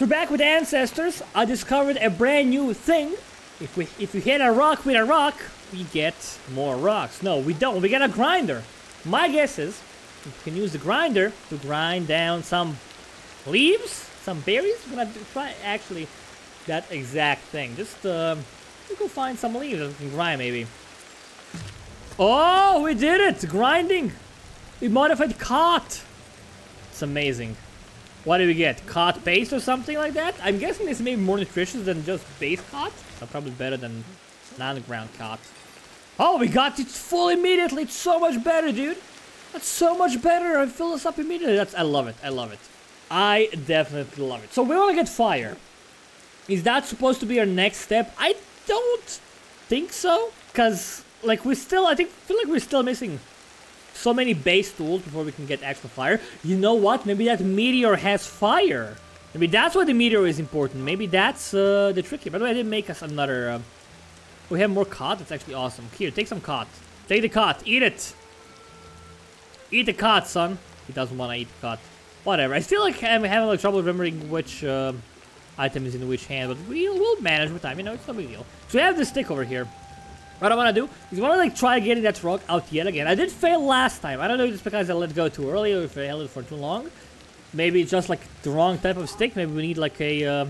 we're back with Ancestors. I discovered a brand new thing. If we if we hit a rock with a rock, we get more rocks. No, we don't. We get a grinder. My guess is we can use the grinder to grind down some leaves, some berries. We're gonna try actually that exact thing. Just um, we go find some leaves that we can grind maybe. Oh, we did it! Grinding. We modified cart! It's amazing. What do we get? Cot paste or something like that? I'm guessing this may be more nutritious than just base cot. So probably better than non-ground cot. Oh, we got it full immediately. It's so much better, dude. That's so much better. I fill this up immediately. That's I love it. I love it. I definitely love it. So we want to get fire. Is that supposed to be our next step? I don't think so. Because, like, we still, I think, feel like we're still missing so many base tools before we can get extra fire. You know what? Maybe that meteor has fire. Maybe that's why the meteor is important. Maybe that's uh, the trick here. By the way, I didn't make us another... Uh, we have more cod. That's actually awesome. Here, take some cod. Take the cod. Eat it. Eat the cod, son. He doesn't want to eat the cod. Whatever. I still like I'm having like trouble remembering which uh, item is in which hand, but we'll, we'll manage with time. You know, it's no big deal. So we have this stick over here. What I want to do is I want to like try getting that rock out yet again. I did fail last time. I don't know if it's because I let go too early or if I held it for too long. Maybe it's just like the wrong type of stick. Maybe we need like a uh,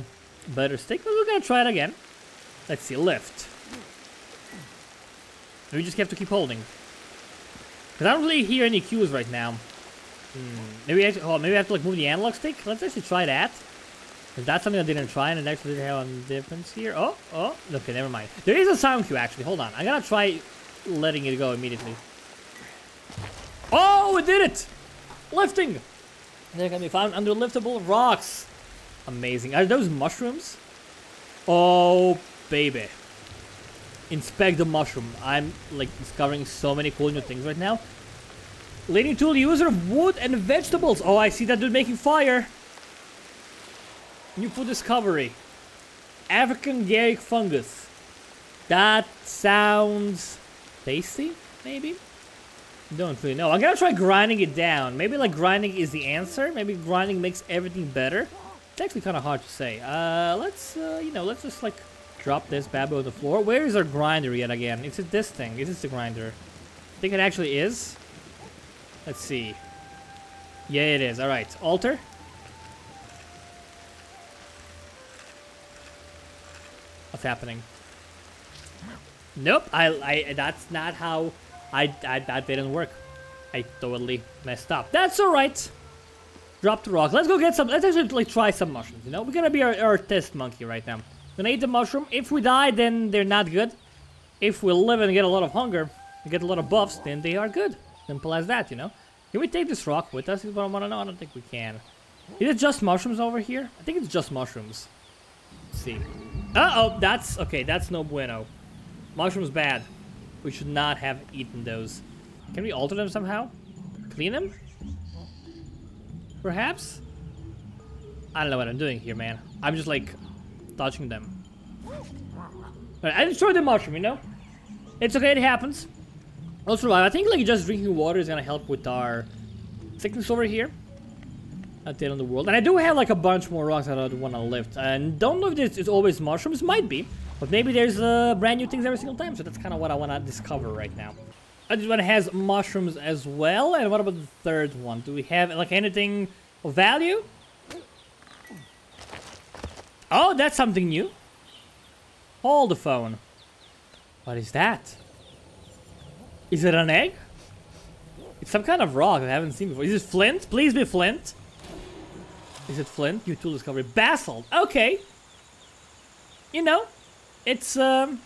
better stick. But we're gonna try it again. Let's see. Lift. We just have to keep holding. Because I don't really hear any cues right now. Hmm. Maybe actually, oh, maybe I have to like move the analog stick. Let's actually try that. Is that something I didn't try and it actually didn't have a difference here? Oh, oh, okay, never mind. There is a sound cue actually. Hold on. I'm gonna try letting it go immediately. Oh, it did it! Lifting! There can be found under liftable rocks. Amazing. Are those mushrooms? Oh, baby. Inspect the mushroom. I'm like discovering so many cool new things right now. Leading tool user of wood and vegetables. Oh, I see that dude making fire. New food discovery. African garlic fungus. That sounds tasty, maybe? Don't really know. I'm gonna try grinding it down. Maybe like grinding is the answer. Maybe grinding makes everything better. It's actually kind of hard to say. Uh, let's, uh, you know, let's just like drop this bad boy on the floor. Where is our grinder yet again? Is it this thing? Is this the grinder? I think it actually is. Let's see. Yeah, it is. All right. Alter. Happening? Nope. I, I, that's not how I, I, that didn't work. I totally messed up. That's all right. Drop the rock. Let's go get some, let's actually like try some mushrooms, you know? We're gonna be our, our test monkey right now. Gonna eat the mushroom. If we die, then they're not good. If we live and get a lot of hunger, and get a lot of buffs, then they are good. Simple as that, you know? Can we take this rock with us is what I want to know. I don't think we can. Is it just mushrooms over here? I think it's just mushrooms. Let's see. Uh-oh, that's... Okay, that's no bueno. Mushrooms bad. We should not have eaten those. Can we alter them somehow? Clean them? Perhaps? I don't know what I'm doing here, man. I'm just like touching them. Right, I destroyed the mushroom, you know? It's okay, it happens. I'll survive. I think like just drinking water is gonna help with our sickness over here. End of the world. And I do have like a bunch more rocks that I want to lift. And don't know if this is always mushrooms. Might be. But maybe there's uh, brand new things every single time. So that's kind of what I want to discover right now. Uh, this one has mushrooms as well. And what about the third one? Do we have like anything of value? Oh, that's something new. Hold the phone. What is that? Is it an egg? It's some kind of rock I haven't seen before. Is it flint? Please be flint. Is it flint? New tool discovery. Basalt. Okay. You know, it's um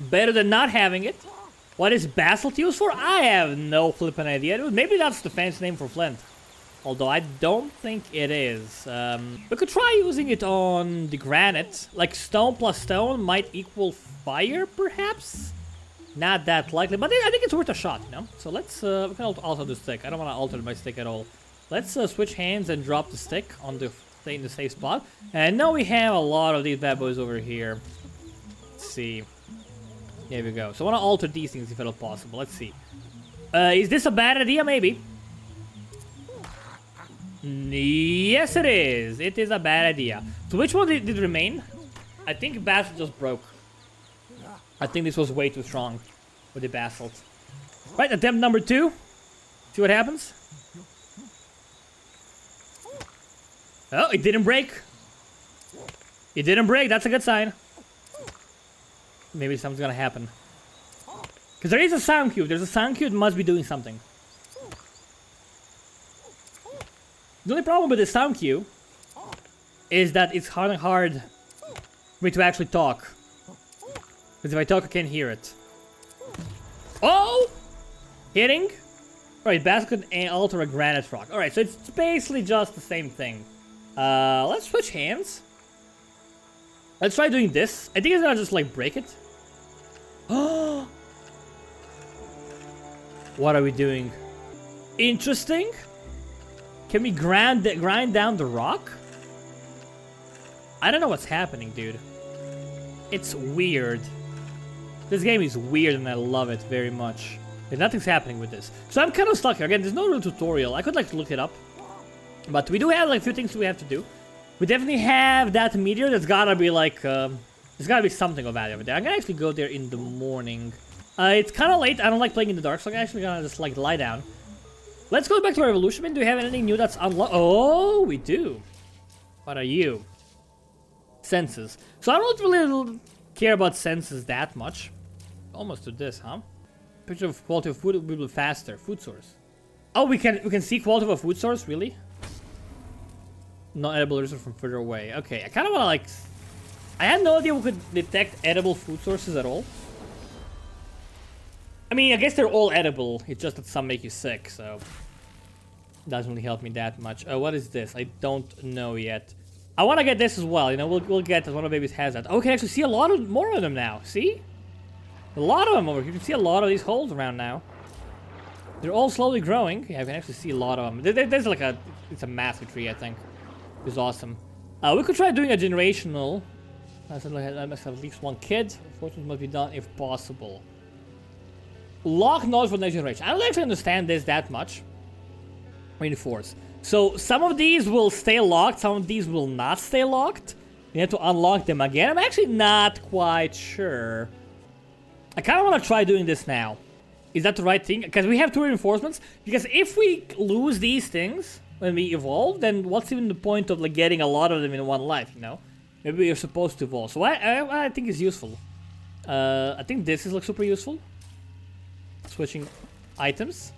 better than not having it. What is basalt used for? I have no flipping idea. Maybe that's the fancy name for flint. Although I don't think it is. Um, we could try using it on the granite. Like stone plus stone might equal fire, perhaps? Not that likely, but I think it's worth a shot, you know? So let's, uh, we can alter the stick. I don't want to alter my stick at all. Let's uh, switch hands and drop the stick on the in the safe spot. And now we have a lot of these bad boys over here. Let's see. There we go. So I want to alter these things if at all possible. Let's see. Uh, is this a bad idea? Maybe. Yes, it is. It is a bad idea. So which one did, did remain? I think Basalt just broke. I think this was way too strong with the Basalt. Right, attempt number two. See what happens. Oh, it didn't break. It didn't break. That's a good sign. Maybe something's gonna happen. Because there is a sound cube. There's a sound cube. It must be doing something. The only problem with the sound cue is that it's hard and hard for me to actually talk. Because if I talk, I can't hear it. Oh! Hitting? Alright, basket and alter a granite rock. Alright, so it's basically just the same thing. Uh, let's switch hands. Let's try doing this. I think it's gonna just like break it. Oh! what are we doing? Interesting. Can we grind, grind down the rock? I don't know what's happening, dude. It's weird. This game is weird and I love it very much. And nothing's happening with this. So I'm kind of stuck here. Again, there's no real tutorial. I could like look it up. But we do have like a few things we have to do. We definitely have that meteor. There's gotta be like, um, there's gotta be something of value over there. I'm gonna actually go there in the morning. Uh, it's kind of late. I don't like playing in the dark, so I'm actually gonna just like lie down. Let's go back to our evolution. Do we have anything new that's unlocked? Oh, we do. What are you? Senses. So I don't really care about senses that much. Almost to this, huh? Picture of quality of food will be faster. Food source. Oh, we can we can see quality of food source, really? Not edible resource from further away. Okay, I kind of want to like. I had no idea we could detect edible food sources at all. I mean, I guess they're all edible. It's just that some make you sick, so doesn't really help me that much. Oh, what is this? I don't know yet. I want to get this as well. You know, we'll, we'll get as one of the babies has that. Oh, we can actually see a lot of more of them now. See? A lot of them over here. You can see a lot of these holes around now. They're all slowly growing. Yeah, I can actually see a lot of them. There's like a, it's a massive tree, I think. It's awesome. Uh, we could try doing a generational. I must have at least one kid. Fortunately, must be done if possible. Lock nodes for next generation. I don't actually understand this that much reinforce. So some of these will stay locked, some of these will not stay locked. You have to unlock them again. I'm actually not quite sure. I kind of want to try doing this now. Is that the right thing? Because we have two reinforcements. Because if we lose these things when we evolve, then what's even the point of like getting a lot of them in one life, you know? Maybe we're supposed to evolve. So I, I, I think it's useful. Uh, I think this is like super useful. Switching items.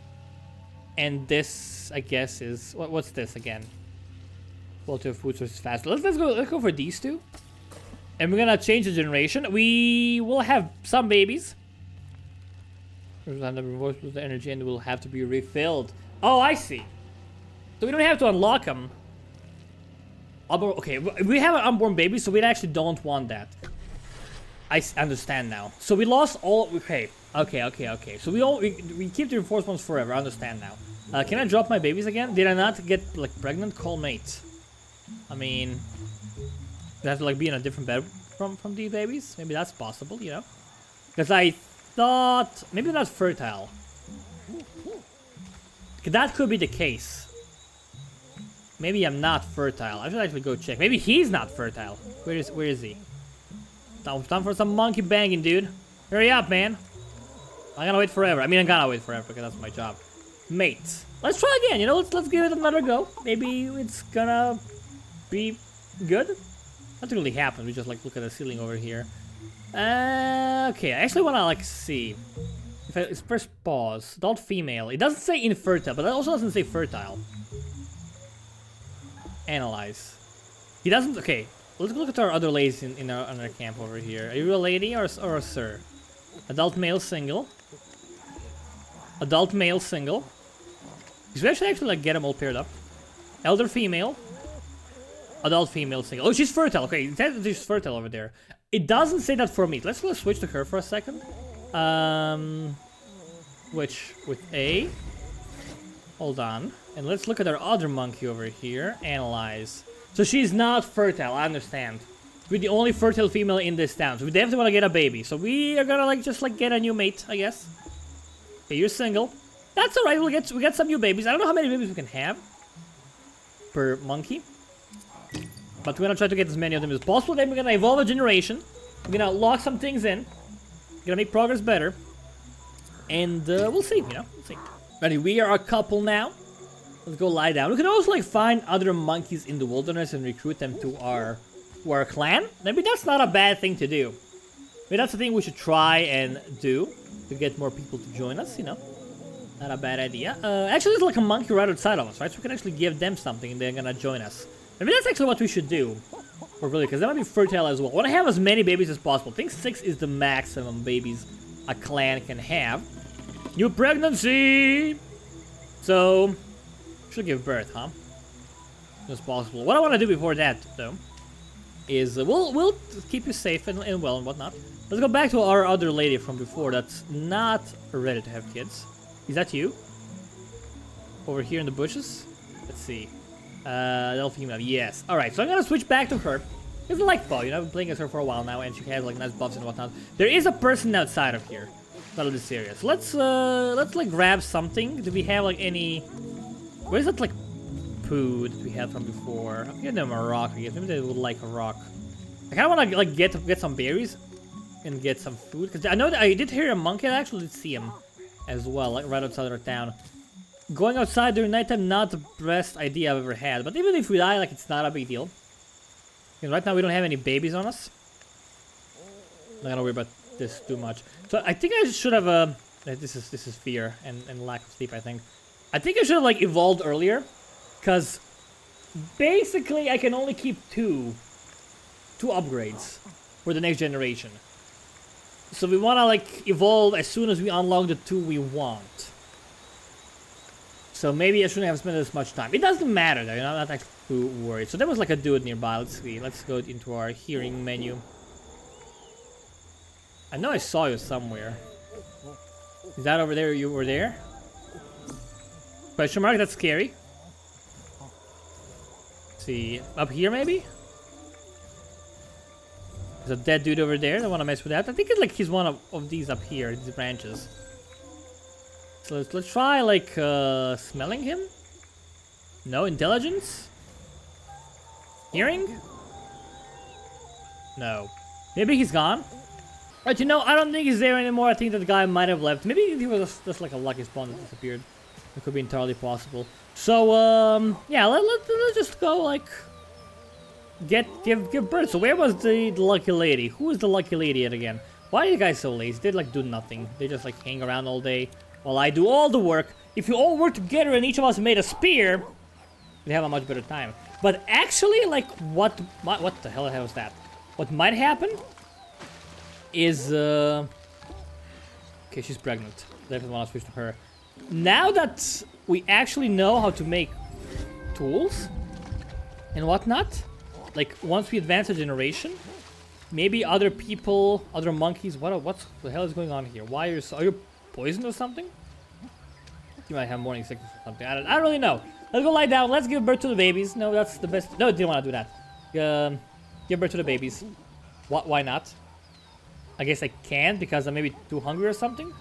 And this, I guess, is what, what's this again? Quality of food sources faster. Let's let's go let's go for these two. And we're gonna change the generation. We will have some babies. The energy and will have to be refilled. Oh, I see. So we don't have to unlock them. Okay, we have an unborn baby, so we actually don't want that. I understand now. So we lost all. Okay, okay, okay, okay. So we all we, we keep the reinforcements forever. I understand now. Uh, can I drop my babies again? Did I not get like pregnant? Call mate. I mean, they have to like be in a different bed from from these babies. Maybe that's possible, you know? Because I thought maybe not fertile. That could be the case. Maybe I'm not fertile. I should actually go check. Maybe he's not fertile. Where is where is he? Time, time for some monkey banging, dude. Hurry up, man. I'm gonna wait forever. I mean, I'm gonna wait forever because that's my job. Mate. Let's try again, you know, let's, let's give it another go. Maybe it's gonna be good. Nothing really happens, we just like look at the ceiling over here. Uh, okay, I actually wanna like see. If I first pause, adult female. It doesn't say infertile, but it also doesn't say fertile. Analyze. He doesn't, okay. Let's look at our other ladies in, in our, in our camp over here. Are you a lady or, or a sir? Adult male single. Adult male single. We should actually like get them all paired up. Elder female. Adult female single. Oh, she's fertile. Okay, she's fertile over there. It doesn't say that for me. Let's, let's switch to her for a second. Um, which with A. Hold on. And let's look at our other monkey over here. Analyze. So she's not fertile, I understand. We're the only fertile female in this town. So we definitely want to get a baby. So we are gonna like just like get a new mate, I guess. Okay, you're single. That's alright, we'll get we get some new babies. I don't know how many babies we can have. per monkey. But we're gonna try to get as many of them as possible. Then we're gonna evolve a generation. We're gonna lock some things in. We're gonna make progress better. And uh, we'll see, you know, we'll see. Ready, we are a couple now. Let's go lie down. We can also like find other monkeys in the wilderness and recruit them to our to our clan. Maybe that's not a bad thing to do. Maybe that's the thing we should try and do to get more people to join us, you know. Not a bad idea. Uh, actually, there's like a monkey right outside of us, right? So we can actually give them something and they're gonna join us. Maybe that's actually what we should do. Or really, because that might be fertile as well. I want to have as many babies as possible. I think six is the maximum babies a clan can have. New pregnancy! So, should give birth, huh? As possible. What I want to do before that, though, is uh, we'll we'll keep you safe and, and well and whatnot. Let's go back to our other lady from before that's not ready to have kids. Is that you? Over here in the bushes? Let's see. Uh, adult female, yes. Alright, so I'm gonna switch back to her. It's like Paul, you know, I've been playing as her for a while now, and she has like nice buffs and whatnot. There is a person outside of here. Not this serious. Let's uh, let's like grab something. Do we have like any? Where's that like poo that we had from before? I'm giving them a rock. I guess maybe they would like a rock. I kind of want to like get get some berries and get some food because I know that I did hear a monkey. I actually did see him as well, like right outside our town. Going outside during nighttime, not the best idea I've ever had. But even if we die, like, it's not a big deal. And right now we don't have any babies on us. Not gonna worry about this too much. So I think I should have, uh, this is this is fear and, and lack of sleep, I think. I think I should have, like, evolved earlier. Because basically I can only keep two, two upgrades for the next generation. So we want to, like, evolve as soon as we unlock the two we want. So maybe I shouldn't have spent as much time. It doesn't matter though, you know, I'm not too worried. So there was like a dude nearby. Let's see. Let's go into our hearing menu. I know I saw you somewhere. Is that over there? You were there? Question mark? That's scary. Let's see. Up here maybe? There's a dead dude over there. I don't want to mess with that. I think it's like he's one of, of these up here, these branches. So let's, let's try like uh, smelling him. No intelligence. Hearing. No. Maybe he's gone. But you know, I don't think he's there anymore. I think that guy might have left. Maybe he was just, just like a lucky spawn that disappeared. It could be entirely possible. So um, yeah, let, let, let's just go like get give give birth. So where was the, the lucky lady? Who is the lucky lady yet again? Why are you guys so lazy? They like do nothing. They just like hang around all day. While I do all the work, if you all work together and each of us made a spear, we'd have a much better time. But actually, like, what what the hell was that? What might happen is, uh... Okay, she's pregnant. Definitely want to switch to her. Now that we actually know how to make tools and whatnot, like, once we advance a generation, maybe other people, other monkeys, what what the hell is going on here? Why are you, are you poisoned or something? You might have morning sickness or something. I don't, I don't really know. Let's go lie down. Let's give birth to the babies. No, that's the best. No, didn't want to do that. Um, give birth to the babies. What? Why not? I guess I can't because I'm maybe too hungry or something.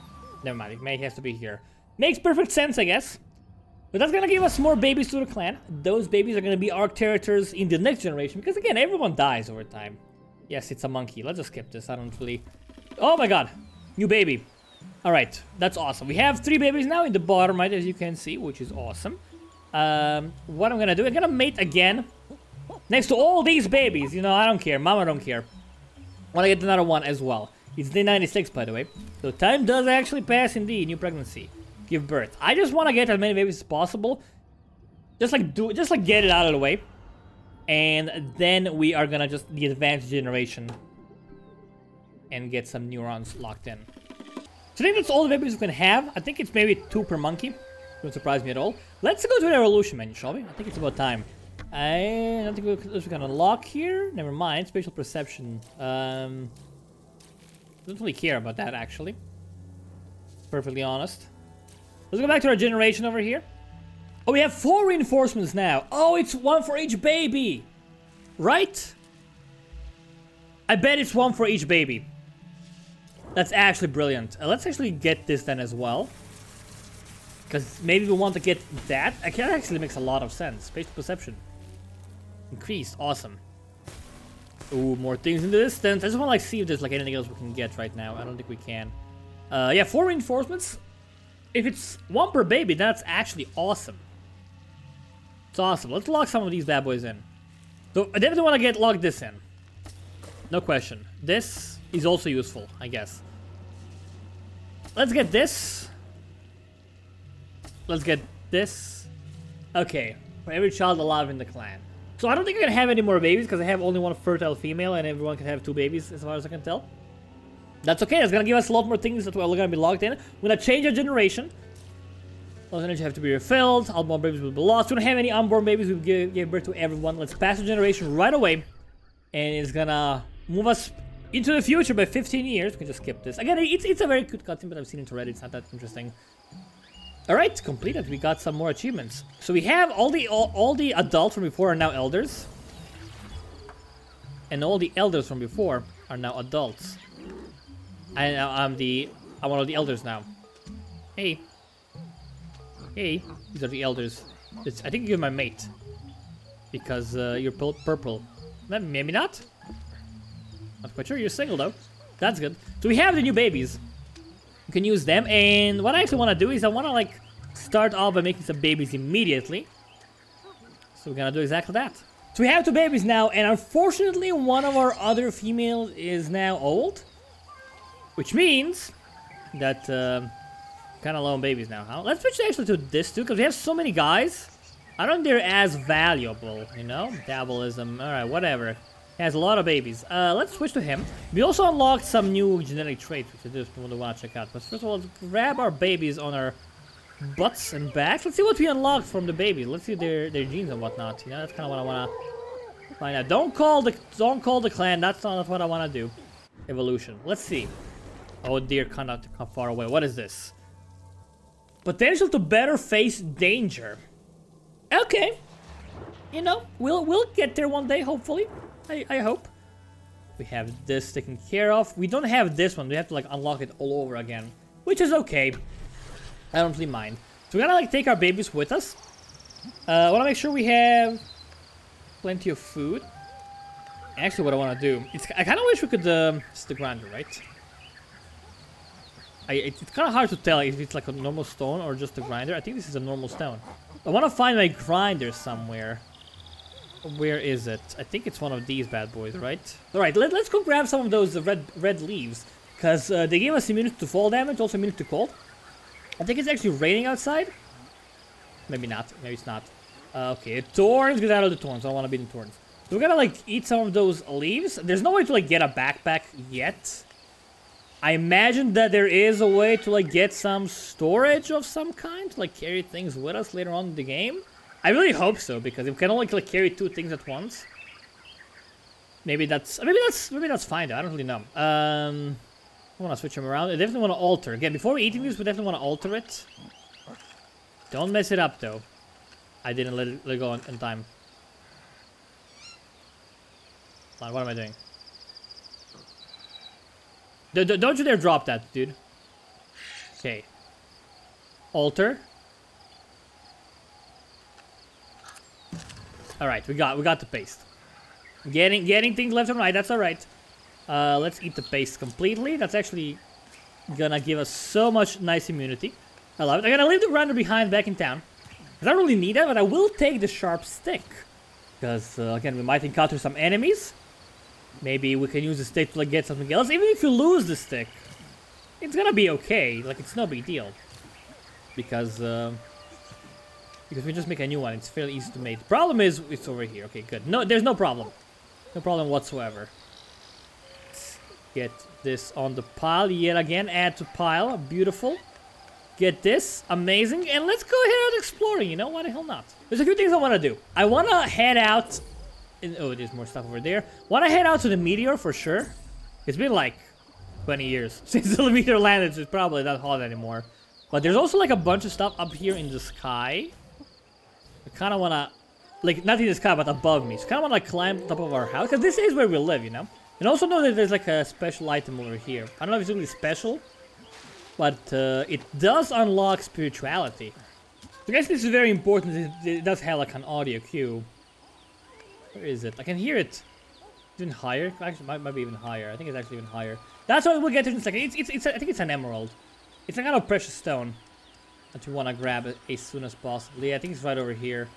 Never mind. It may have to be here. Makes perfect sense, I guess. But that's gonna give us more babies to the clan. Those babies are gonna be our characters in the next generation because again, everyone dies over time. Yes, it's a monkey. Let's just skip this. I don't really. Oh my god, new baby. Alright, that's awesome. We have three babies now in the bottom right, as you can see, which is awesome. Um, what I'm gonna do, I'm gonna mate again. Next to all these babies, you know, I don't care. Mama don't care. Wanna get another one as well. It's day 96, by the way. So time does actually pass indeed. New pregnancy. Give birth. I just wanna get as many babies as possible. Just like do just like get it out of the way. And then we are gonna just the advanced generation and get some neurons locked in. So I think that's all the babies we can have. I think it's maybe two per monkey. Don't surprise me at all. Let's go to the evolution menu, shall we? I think it's about time. I don't think we can unlock here. Never mind. Spatial perception. Um, don't really care about that, actually. Perfectly honest. Let's go back to our generation over here. Oh, we have four reinforcements now. Oh, it's one for each baby. Right? I bet it's one for each baby. That's actually brilliant. Uh, let's actually get this then as well. Because maybe we want to get that. I can actually makes a lot of sense. Spatial perception. Increased. Awesome. Ooh, more things in the distance. I just want to like see if there's like anything else we can get right now. I don't think we can. Uh, yeah, four reinforcements. If it's one per baby, that's actually awesome. It's awesome. Let's lock some of these bad boys in. So I definitely want to get lock this in. No question. This is also useful, I guess. Let's get this. Let's get this. Okay. For every child alive in the clan. So I don't think I can have any more babies because I have only one fertile female and everyone can have two babies as far as I can tell. That's okay. It's gonna give us a lot more things that we're gonna be logged in. We're gonna change our generation. Those energy have to be refilled. Unborn babies will be lost. We don't have any unborn babies. We give, give birth to everyone. Let's pass the generation right away. And it's gonna move us into the future by 15 years. We can just skip this. Again, it's, it's a very good cutscene, but I've seen it already. It's not that interesting. Alright, completed. We got some more achievements. So we have all the all, all the adults from before are now elders. And all the elders from before are now adults. I, I'm the... I'm one of the elders now. Hey. Hey. These are the elders. It's, I think you're my mate. Because uh, you're purple. Maybe not? Not quite sure. You're single, though. That's good. So we have the new babies. You can use them. And what I actually want to do is I want to, like, start off by making some babies immediately. So we're going to do exactly that. So we have two babies now. And unfortunately, one of our other females is now old. Which means that uh, kind of low on babies now, huh? Let's switch actually to this too, because we have so many guys. I don't think they're as valuable, you know? Metabolism, alright, whatever. He has a lot of babies. Uh, let's switch to him. We also unlocked some new genetic traits, which I just want to check out. But first of all, let's grab our babies on our butts and backs. Let's see what we unlocked from the babies. Let's see their their genes and whatnot. You know, that's kind of what I want to find out. Don't call the don't call the clan. That's not what I want to do. Evolution. Let's see. Oh dear, cannot come far away. What is this? Potential to better face danger. Okay. You know, we'll we'll get there one day, hopefully. I, I hope. We have this taken care of. We don't have this one. We have to like unlock it all over again. Which is okay. I don't really mind. So we're gonna like take our babies with us. Uh, I wanna make sure we have plenty of food. Actually, what I wanna do, it's, I kinda wish we could, um, it's the grinder, right? I, it's kind of hard to tell if it's like a normal stone or just a grinder. I think this is a normal stone. I want to find my grinder somewhere. Where is it? I think it's one of these bad boys, right? Alright, let, us go grab some of those red red leaves. Because uh, they gave us immunity to fall damage, also immunity to cold. I think it's actually raining outside. Maybe not. Maybe it's not. Uh, okay, thorns. Get out of the thorns. I don't want to be in thorns. So we're gonna like eat some of those leaves. There's no way to like get a backpack yet. I imagine that there is a way to like get some storage of some kind, to, like carry things with us later on in the game. I really hope so because we can only like carry two things at once, maybe that's maybe that's maybe that's fine. Though. I don't really know. Um, I want to switch them around. I definitely want to alter. Again, before eating this. we definitely want to alter it. Don't mess it up though. I didn't let it, let it go in, in time. what am I doing? Don't you dare drop that, dude. Okay. Alter. Alright, we got we got the paste. Getting getting things left and right, that's alright. Uh, let's eat the paste completely. That's actually gonna give us so much nice immunity. I love it. I'm gonna leave the grinder behind back in town. I don't really need that, but I will take the sharp stick. Because, uh, again, we might encounter some enemies. Maybe we can use the stick to like get something else. Even if you lose the stick, it's gonna be okay. Like it's no big deal. Because uh, because we just make a new one. It's fairly easy to make. The problem is it's over here. Okay, good. No, there's no problem. No problem whatsoever. Let's get this on the pile yet again. Add to pile. Beautiful. Get this. Amazing. And let's go ahead and exploring. You know, why the hell not? There's a few things I want to do. I want to head out oh, there's more stuff over there. Want to head out to the meteor for sure? It's been like 20 years since the meteor landed, so it's probably not hot anymore. But there's also like a bunch of stuff up here in the sky. I kind of want to, like, not in the sky, but above me. So kind of want to climb top of our house, because this is where we live, you know? And also know that there's like a special item over here. I don't know if it's really special, but uh, it does unlock spirituality. I guess this is very important. It does have like an audio cue. Where is it? I can hear it. Even higher? Actually, might, might be even higher. I think it's actually even higher. That's what we'll get to in a second. It's, it's, it's I think it's an emerald. It's a kind of precious stone that we want to grab as soon as possible. Yeah, I think it's right over here.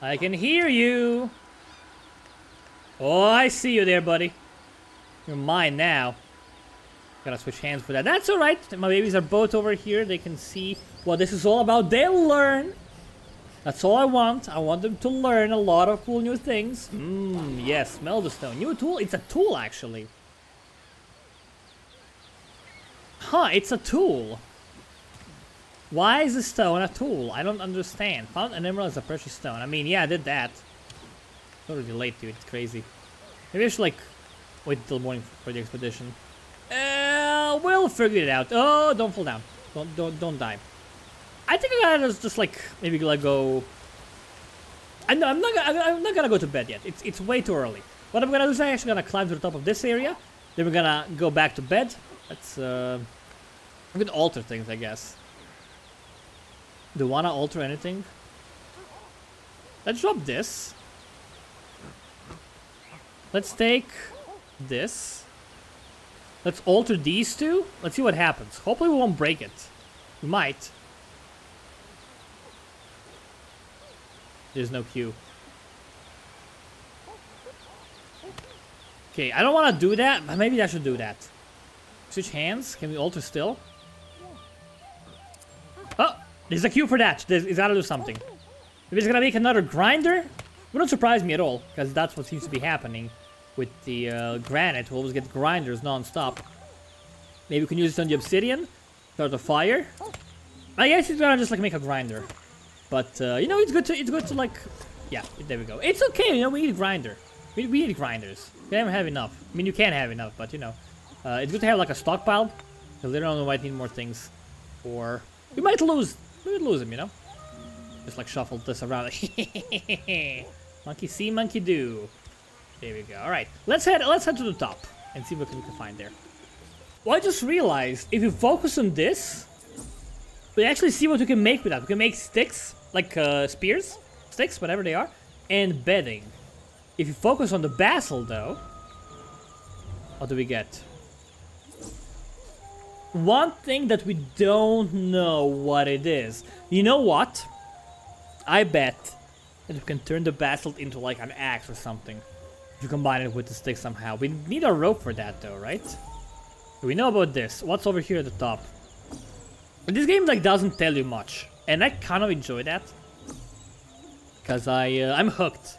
I can hear you. Oh, I see you there, buddy. You're mine now. Gotta switch hands for that. That's alright. My babies are both over here. They can see what this is all about. They'll learn. That's all I want. I want them to learn a lot of cool new things. Mmm, yes, stone. New tool? It's a tool, actually. Huh, it's a tool. Why is the stone a tool? I don't understand. Found an emerald as a precious stone. I mean, yeah, I did that. Totally late, dude. It's crazy. Maybe I should, like, wait until morning for the expedition. Uh, we'll figure it out. Oh, don't fall down. Don't, don't, don't die. I think I gotta just like maybe like go. I know I'm not. Gonna, I'm not gonna go to bed yet. It's it's way too early. What I'm gonna do is I'm actually gonna climb to the top of this area. Then we're gonna go back to bed. Let's. Uh, I'm gonna alter things, I guess. Do you wanna alter anything? Let's drop this. Let's take this. Let's alter these two. Let's see what happens. Hopefully we won't break it. We might. There's no cue. Okay, I don't want to do that, but maybe I should do that. Switch hands. Can we alter still? Oh, there's a cue for that. There's, it's gotta do something. If it's gonna make another grinder, wouldn't surprise me at all, because that's what seems to be happening with the uh, granite. We'll always get grinders non-stop. Maybe we can use it on the obsidian. Start a fire. I guess it's gonna just like make a grinder. But uh, you know, it's good to it's good to like, yeah, there we go. It's okay, you know, we need a grinder. We, we need grinders. We don't have enough. I mean, you can have enough, but you know, uh, it's good to have like a stockpile. Because later on we might need more things, or we might lose. We might lose them, you know. Just like shuffle this around. monkey see, monkey do. There we go. All right, let's head. Let's head to the top and see what we can find there. Well, I just realized if you focus on this, we actually see what we can make with that. We can make sticks like uh, spears, sticks, whatever they are, and bedding. If you focus on the basalt, though, what do we get? One thing that we don't know what it is. You know what? I bet that we can turn the basalt into like an axe or something. If you combine it with the stick somehow. We need a rope for that though, right? We know about this. What's over here at the top? This game like doesn't tell you much. And I kind of enjoy that. Because I, uh, I'm hooked.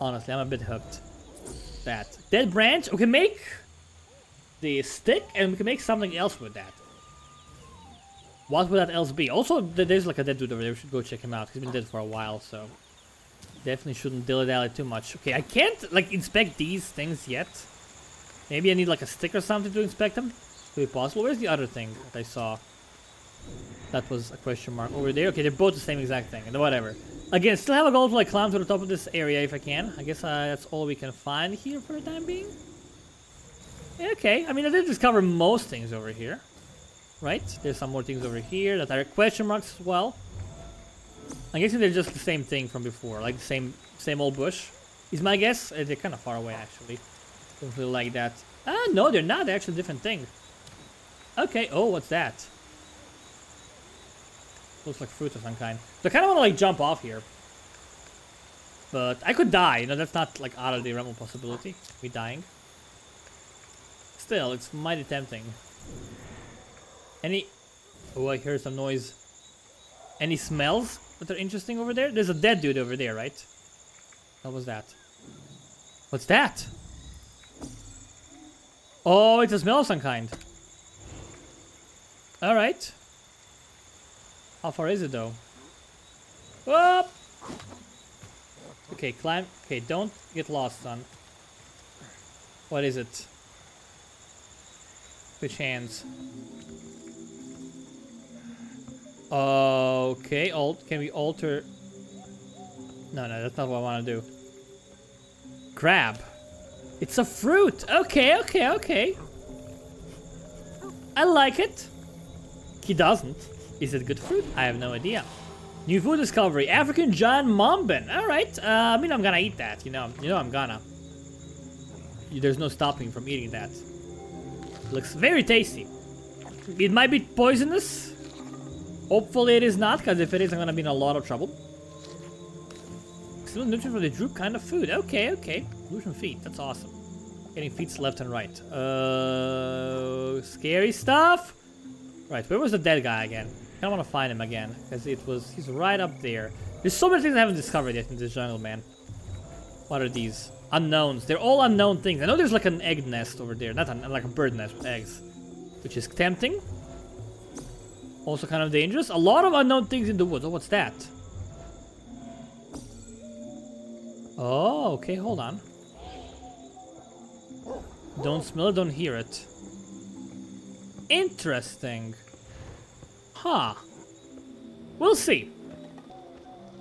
Honestly, I'm a bit hooked. That. Dead branch, we can make the stick and we can make something else with that. What would that else be? Also, there's like a dead dude over there. We should go check him out. He's been dead for a while, so... Definitely shouldn't dilly-dally too much. Okay, I can't, like, inspect these things yet. Maybe I need, like, a stick or something to inspect them. Could be possible. Where's the other thing that I saw? That was a question mark over there. Okay, they're both the same exact thing. Whatever. Again, still have a goal to like climb to the top of this area if I can. I guess uh, that's all we can find here for the time being. Okay, I mean I did discover most things over here. Right? There's some more things over here that are question marks as well. I'm guessing they're just the same thing from before, like the same same old bush. Is my guess. Uh, they're kind of far away actually. Don't feel like that. Ah, no, they're not. They're actually different thing. Okay, oh, what's that? Looks like fruit of some kind. So I kind of want to like jump off here. But I could die, you know, that's not like out of the realm of possibility. Me dying. Still, it's mighty tempting. Any... Oh, I hear some noise. Any smells that are interesting over there? There's a dead dude over there, right? What was that? What's that? Oh, it's a smell of some kind. Alright. How far is it though? Whoop! Okay, climb. Okay, don't get lost, son. What is it? Which hands? Okay, alt. Can we alter? No, no, that's not what I want to do. Grab. It's a fruit. Okay, okay, okay. I like it. He doesn't. Is it good fruit? I have no idea. New food discovery. African giant mambin. All right. Uh, I mean, I'm gonna eat that. You know, you know, I'm gonna. There's no stopping from eating that. Looks very tasty. It might be poisonous. Hopefully it is not, because if it is, I'm gonna be in a lot of trouble. Still nutrition for the droop kind of food. Okay, okay. Illusion feet. That's awesome. Getting feet left and right. Uh, scary stuff. Right, where was the dead guy again? I kind of want to find him again, because it was he's right up there. There's so many things I haven't discovered yet in this jungle, man. What are these? Unknowns. They're all unknown things. I know there's like an egg nest over there, not an, like a bird nest with eggs, which is tempting. Also kind of dangerous. A lot of unknown things in the woods. Oh, what's that? Oh, okay, hold on. Don't smell it, don't hear it. Interesting. Huh. We'll see.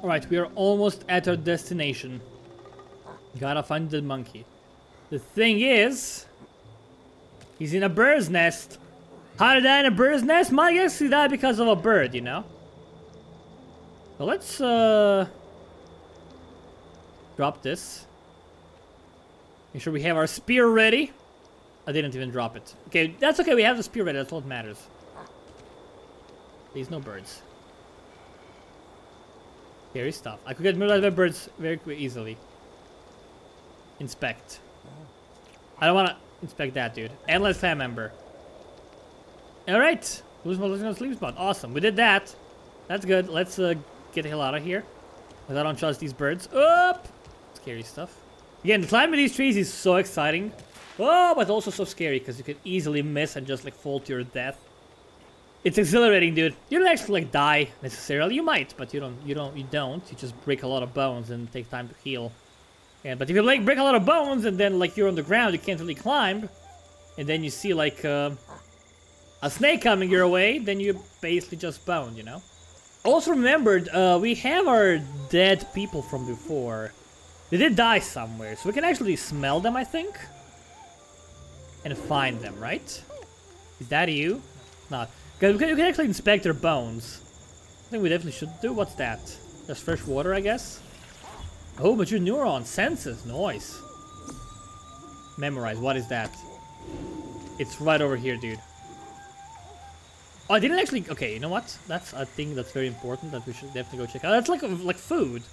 Alright, we are almost at our destination. Gotta find the monkey. The thing is... He's in a bird's nest. How did I in a bird's nest? My guess he died because of a bird, you know? So let's, uh... Drop this. Make sure we have our spear ready. I didn't even drop it. Okay, that's okay. We have the spear ready. That's all that matters. Please, no birds. Scary stuff. I could get murdered by birds very easily. Inspect. I don't want to inspect that, dude. Endless fan member. Alright. Lose my listening sleep spot. Awesome. We did that. That's good. Let's uh, get the hell out of here. Because I don't trust these birds. Up! Scary stuff. Again, the climbing these trees is so exciting. Oh, but also so scary because you can easily miss and just like fall to your death. It's exhilarating, dude. You don't actually like die necessarily. You might, but you don't. You don't. You don't. You just break a lot of bones and take time to heal. Yeah, but if you like break a lot of bones and then like you're on the ground, you can't really climb, and then you see like uh, a snake coming your way, then you basically just bone, you know. Also remembered, uh, we have our dead people from before. They did die somewhere, so we can actually smell them, I think and find them, right? Is that you? Not. Because we can actually inspect their bones. I think we definitely should do. What's that? Just fresh water, I guess? Oh, but your neuron senses. Noise. Memorize. What is that? It's right over here, dude. Oh, I didn't actually... Okay, you know what? That's a thing that's very important that we should definitely go check out. That's like like food.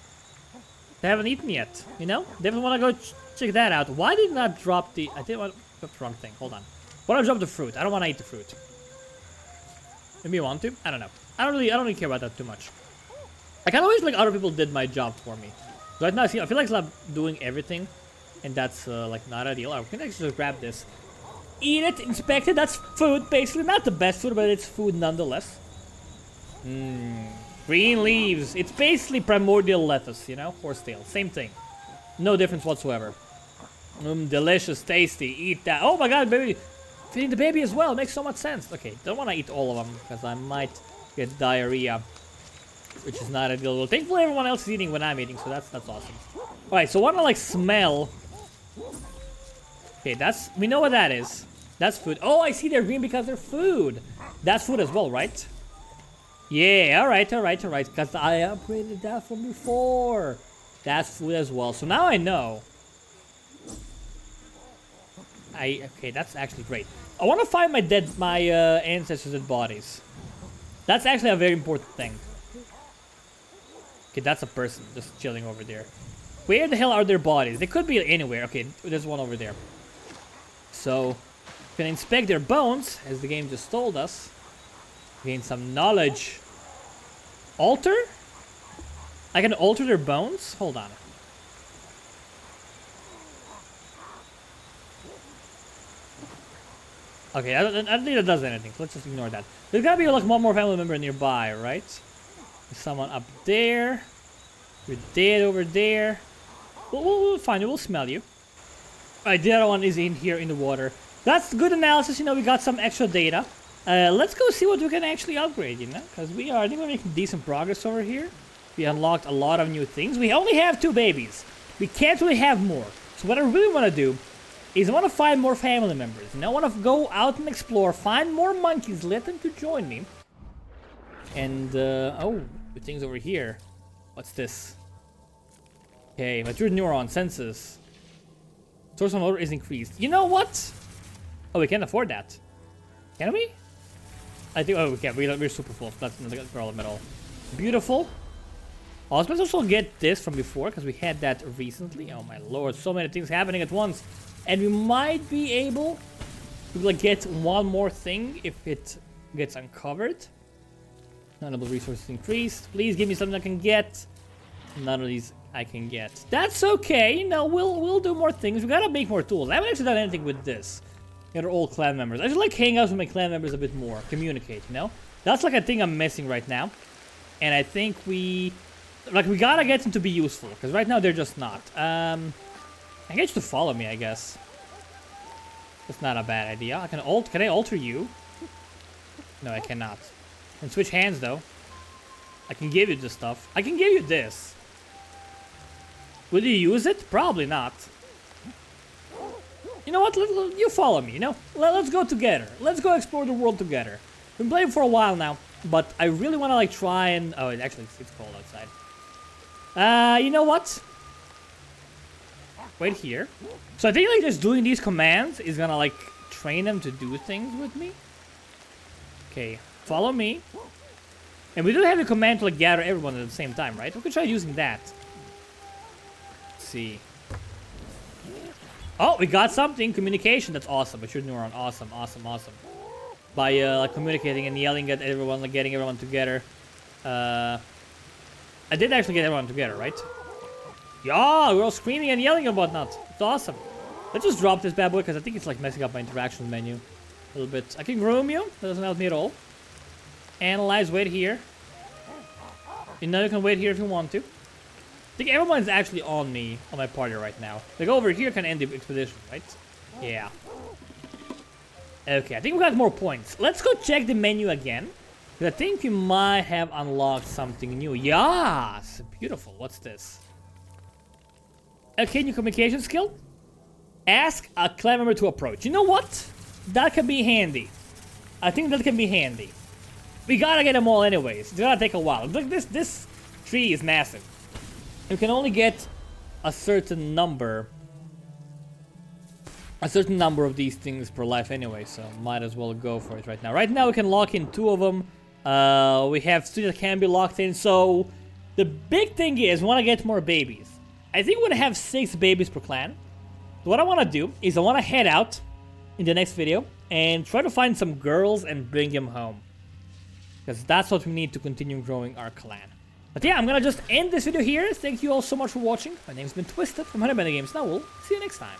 They haven't eaten yet, you know? Definitely want to go ch check that out. Why did not drop the... I didn't want the wrong thing. Hold on. What if I drop the fruit? I don't want to eat the fruit. Maybe you want to? I don't know. I don't really, I don't really care about that too much. I kind of wish like other people did my job for me. Right now, I feel, I feel like I'm doing everything, and that's uh, like not ideal. I can actually just grab this, eat it, inspect it. That's food, basically. Not the best food, but it's food nonetheless. Mmm. Green leaves. It's basically primordial lettuce, you know? Horsetail. Same thing. No difference whatsoever. Mmm, delicious, tasty. Eat that. Oh my god, baby. Feeding the baby as well. Makes so much sense. Okay, don't want to eat all of them because I might get diarrhea. Which is not ideal. Thankfully everyone else is eating when I'm eating, so that's that's awesome. Alright, so want to like smell. Okay, that's we know what that is. That's food. Oh, I see they're green because they're food. That's food as well, right? Yeah, alright, alright, alright. Because I upgraded that from before. That's food as well. So now I know. I okay, that's actually great. I want to find my dead, my uh, ancestors' dead bodies. That's actually a very important thing. Okay, that's a person just chilling over there. Where the hell are their bodies? They could be anywhere. Okay, there's one over there. So, we can inspect their bones, as the game just told us. Gain some knowledge. Alter? I can alter their bones? Hold on. Okay, I don't, I don't think that does anything. So let's just ignore that. There's gotta be like one more family member nearby, right? There's someone up there. You're dead over there. We'll, we'll, we'll find you. We'll smell you. Alright, the other one is in here in the water. That's good analysis. You know, we got some extra data. Uh, let's go see what we can actually upgrade, you know? Because we are, I think we're making decent progress over here. We unlocked a lot of new things. We only have two babies. We can't really have more. So what I really want to do is I want to find more family members. And I want to go out and explore, find more monkeys, let them to join me. And, uh, oh, the things over here. What's this? Okay, matured neuron, senses. Source of motor is increased. You know what? Oh, we can't afford that. Can we? I think, oh, we can. We're, super full. That's not a problem at all. Beautiful. I was supposed to also get this from before, because we had that recently. Oh my lord, so many things happening at once. And we might be able to like, get one more thing if it gets uncovered. Notable resources increased. Please give me something I can get. None of these I can get. That's okay. You know, we'll we'll do more things. We gotta make more tools. I haven't actually done anything with this. They're all clan members. I just like hanging out with my clan members a bit more. Communicate, you know? That's like a thing I'm missing right now. And I think we... Like, we gotta get them to be useful. Because right now they're just not. Um, I get you to follow me, I guess. That's not a bad idea. I can alt. Can I alter you? No, I cannot. And switch hands, though. I can give you this stuff. I can give you this. Will you use it? Probably not. You know what? Let, let, you follow me, you know? Let, us go together. Let's go explore the world together. Been playing for a while now, but I really want to like try and... Oh, actually, it's, it's cold outside. Uh, you know what? Wait here. So I think like just doing these commands is gonna like train them to do things with me. Okay, follow me. And we do have a command to like gather everyone at the same time, right? We could try using that. Let's see. Oh, we got something. Communication. That's awesome. Matured neuron. Awesome, awesome, awesome. By uh, like communicating and yelling at everyone, like getting everyone together. Uh, I did actually get everyone together, right? Yeah, we're all screaming and yelling and whatnot. It's awesome. Let's just drop this bad boy because I think it's like messing up my interaction menu a little bit. I can groom you. That doesn't help me at all. Analyze. Wait here. You know you can wait here if you want to. I think everyone's actually on me, on my party right now. Like over here can end the expedition, right? Yeah. Okay, I think we got more points. Let's go check the menu again. I think we might have unlocked something new. Yes! Beautiful. What's this? Okay, new communication skill. Ask a clan to approach. You know what? That can be handy. I think that can be handy. We gotta get them all anyways. It's gonna take a while. Look, this this tree is massive. You can only get a certain number a certain number of these things per life anyway, so might as well go for it right now. Right now we can lock in two of them. Uh, we have two that can be locked in, so the big thing is we want to get more babies. I think we're going to have six babies per clan. So what I want to do is I want to head out in the next video and try to find some girls and bring them home. Because that's what we need to continue growing our clan. But yeah, I'm gonna just end this video here. Thank you all so much for watching. My name's been Twisted from Honey Games. Now we'll see you next time.